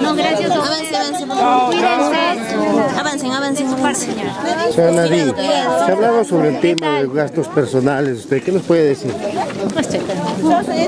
No, gracias. Avance, avance. Avancen, avancen, avancen. Señora Nadine, se ha hablado sobre el tema de gastos personales. ¿Usted qué nos puede decir? No estoy